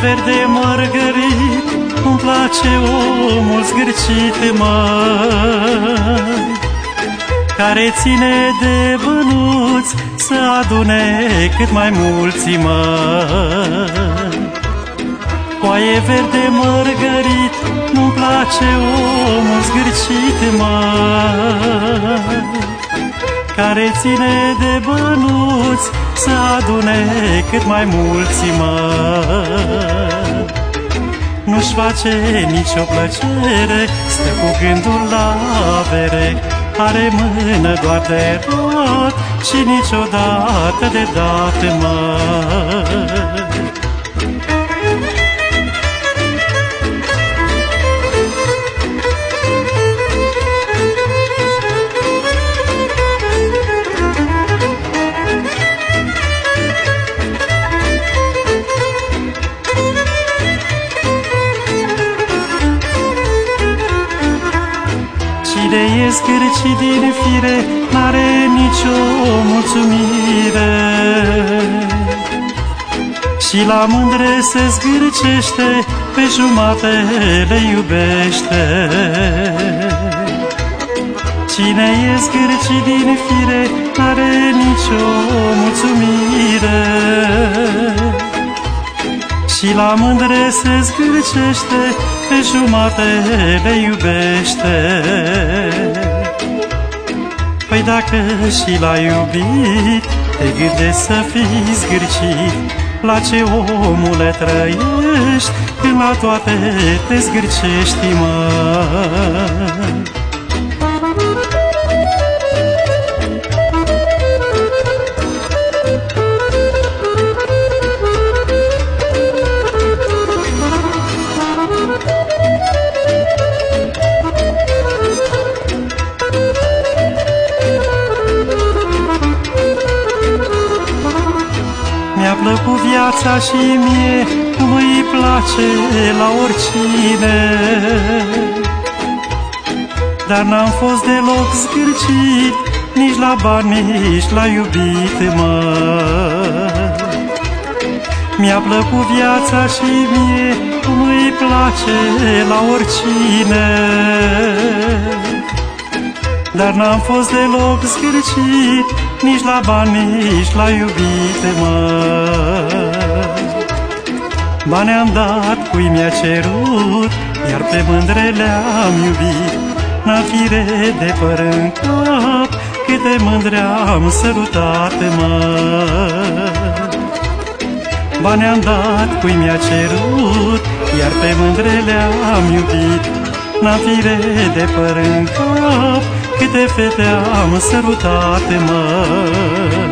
verde mărgărit Îmi place omul zgârcit, mai care ține de bănuți să adune cât mai mulți măi. Coaie verde mărgărit, nu-mi place omul zgârcit măi. Care ține de bănuți să adune cât mai mulți măi. Nu-și face nicio plăcere, stă cu gândul la avere, are mână doar de rot și niciodată de dat mai. Cine e scârci din fire, n-are nicio mulțumire. Și la mândre se zgârcește, pe jumate le iubește. Cine e scârci din fire, n-are nicio mulțumire. Și la mândre se zgârcește, pe jumate le iubește. Păi dacă și l-ai iubit, te gândești să fii zgârcit, la ce omule trăiești, când la toate te zgârcești, măi. Mi-a plăcut viața și mie cum îi place la oricine. Dar n-am fost deloc zgârcit Nici la bani, nici la iubit, mă. Mi-a plăcut viața și mie cum îi place la oricine dar n-am fost deloc zgârcit Nici la bani, nici la iubite, mă. Bani am dat cui mi-a cerut Iar pe mândre le-am iubit. N-am fire de păr în cap Câte mândre am sărutat, mă. Bani am dat cui mi-a cerut Iar pe mândre le-am iubit. N-am fire de păr în cap Câte fete am sărutate, măi